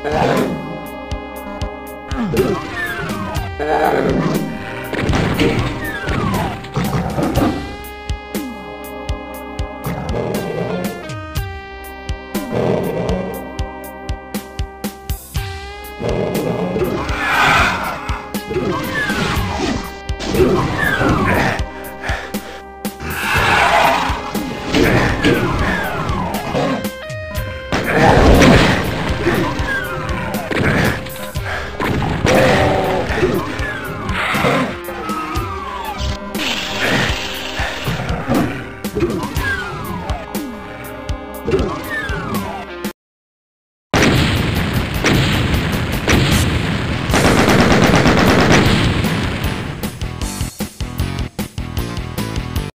Oh! Ugh!